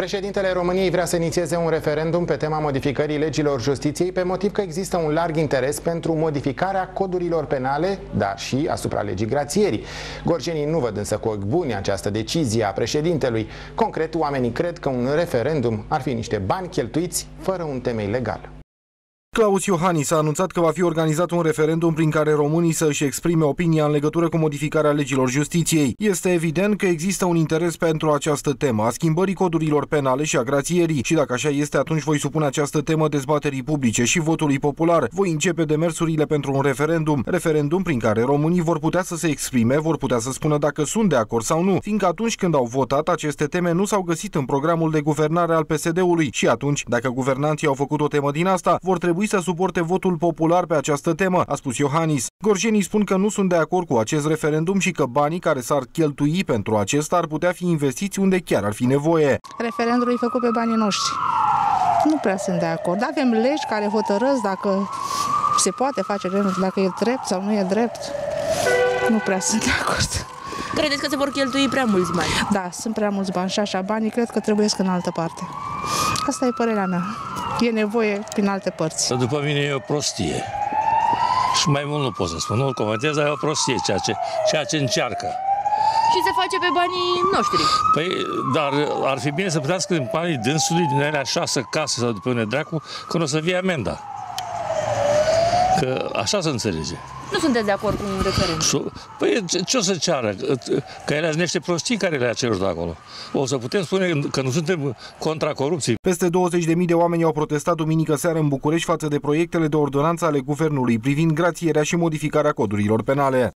Președintele României vrea să inițieze un referendum pe tema modificării legilor justiției pe motiv că există un larg interes pentru modificarea codurilor penale, dar și asupra legii grațierii. Gorgenii nu văd însă cu ochi buni această decizie a președintelui. Concret, oamenii cred că un referendum ar fi niște bani cheltuiți fără un temei legal. Claus Iohannis a anunțat că va fi organizat un referendum prin care românii să își exprime opinia în legătură cu modificarea legilor justiției. Este evident că există un interes pentru această temă, a schimbării codurilor penale și a grațierii și dacă așa este, atunci voi supune această temă dezbaterii publice și votului popular. Voi începe demersurile pentru un referendum, referendum prin care românii vor putea să se exprime, vor putea să spună dacă sunt de acord sau nu, fiindcă atunci când au votat, aceste teme nu s-au găsit în programul de guvernare al PSD-ului și atunci, dacă guvernanții au făcut o temă din asta, vor trebui trebui să suporte votul popular pe această temă, a spus Iohannis. Gorjenii spun că nu sunt de acord cu acest referendum și că banii care s-ar cheltui pentru acesta ar putea fi investiți unde chiar ar fi nevoie. Referendumul e făcut pe banii noștri. Nu prea sunt de acord. Avem legi care hotărăsc dacă se poate face referendum, dacă e drept sau nu e drept. Nu prea sunt de acord. Credeți că se vor cheltui prea mulți bani? Da, sunt prea mulți bani și așa banii cred că trebuie în altă parte. Asta e părerea mea e nevoie prin alte părți. După mine e o prostie. Și mai mult nu pot să spun, nu comentez, dar e o prostie ceea ce, ceea ce încearcă. Și se face pe banii noștri. Păi, dar ar fi bine să plătească din banii dânsului, din alea șase case sau după unde dracu, când o să fie amenda. Că așa se înțelege. Nu sunteți de acord cu un referendum? Păi ce, ce o să ceară? Că ele sunt niște prostii care le-a cerut acolo. O să putem spune că nu suntem contra corupției. Peste 20.000 de oameni au protestat duminică seară în București față de proiectele de ordonanță ale guvernului privind grațierea și modificarea codurilor penale.